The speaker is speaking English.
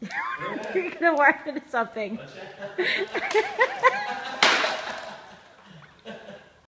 You're gonna work into something.